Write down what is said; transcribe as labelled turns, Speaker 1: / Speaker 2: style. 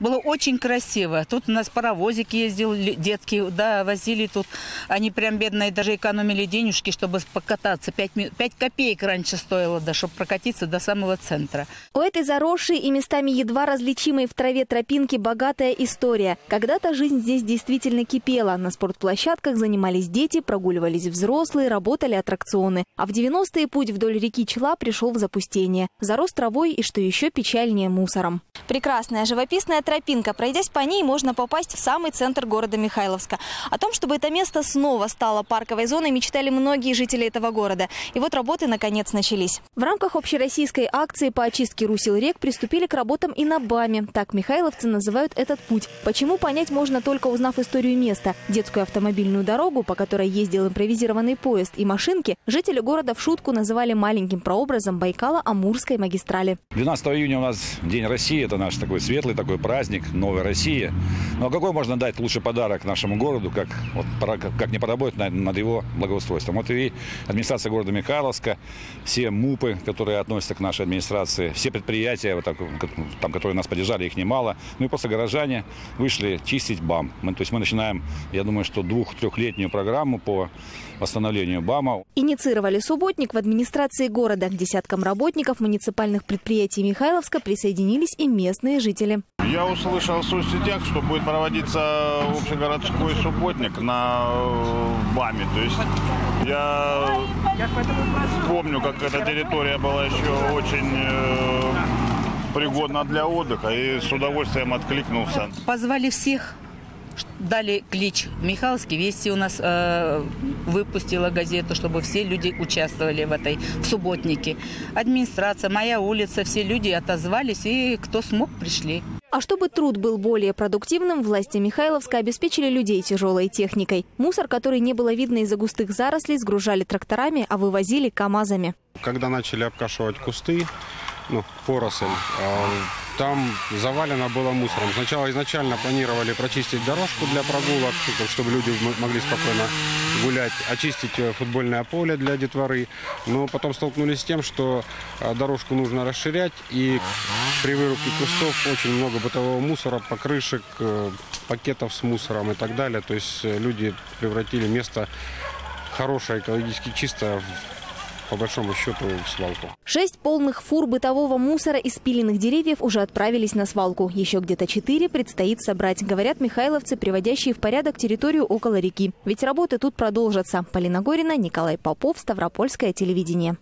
Speaker 1: Было очень красиво. Тут у нас паровозик ездил, детки, да, возили тут. Они прям бедные даже экономили денежки, чтобы покататься. Пять, ми- пять копеек раньше стоило, да, чтобы прокатиться до самого центра.
Speaker 2: У этой заросшей и местами едва различимой в траве тропинки богатая история. Когда-то жизнь здесь действительно кипела. На спортплощадках занимались дети, прогуливались взрослые, работали аттракционы. А в 90-е путь вдоль реки Чла пришел в запустение. Зарос травой и, что еще печальнее, мусором. Прекрасная живописная тропинка. Пройдясь по ней, можно попасть в самый центр города Михайловска. О том, чтобы это место снова стало парковой зоной, мечтали многие жители этого города. И вот работы наконец начались. В рамках общероссийской акции по очистке русел рек приступили к работам и на БАМе. Так михайловцы называют этот путь. Почему, понять можно только узнав историю места. Детскую автомобильную дорогу, по которой ездил импровизированный поезд и машинки, жители города в шутку называли маленьким прообразом Байкала-Амурской магистрали.
Speaker 3: 12 июня у нас День России, это наш такой светлый такой праздник, новая Россия. Ну а какой можно дать лучший подарок нашему городу, как, вот, как, не поработать над, над его благоустройством? Вот и администрация города Михайловска, все МУПы, которые относятся к нашей администрации, все предприятия, вот так, там, которые нас поддержали, их немало, ну и просто горожане вышли чистить БАМ. Мы, то есть мы начинаем, я думаю, что двух-трехлетнюю программу по восстановлению БАМа.
Speaker 2: Инициировали субботник в администрации города. К десяткам работников муниципальных предприятий Михайловска присоединились и местные жители.
Speaker 4: Я услышал в соцсетях, что будет проводиться общегородской субботник на э, БАМе. То есть я помню, как эта территория была еще очень э, пригодна для отдыха и с удовольствием откликнулся.
Speaker 1: Позвали всех, дали клич. Михайловский Вести у нас э, выпустила газету, чтобы все люди участвовали в этой в субботнике. Администрация, моя улица, все люди отозвались, и кто смог, пришли.
Speaker 2: А чтобы труд был более продуктивным, власти Михайловска обеспечили людей тяжелой техникой. Мусор, который не было видно из-за густых зарослей, сгружали тракторами, а вывозили КАМАЗами.
Speaker 5: Когда начали обкашивать кусты, ну, поросль, а, там завалено было мусором. Сначала изначально планировали прочистить дорожку для прогулок, чтобы люди могли спокойно гулять, очистить э, футбольное поле для детворы. Но потом столкнулись с тем, что а, дорожку нужно расширять, и при вырубке кустов очень много бытового мусора, покрышек, э, пакетов с мусором и так далее. То есть э, люди превратили место хорошее, экологически чистое, в- по большому счету, в свалку.
Speaker 2: Шесть полных фур бытового мусора из спиленных деревьев уже отправились на свалку. Еще где-то четыре предстоит собрать, говорят михайловцы, приводящие в порядок территорию около реки. Ведь работы тут продолжатся. Полина Горина, Николай Попов, Ставропольское телевидение.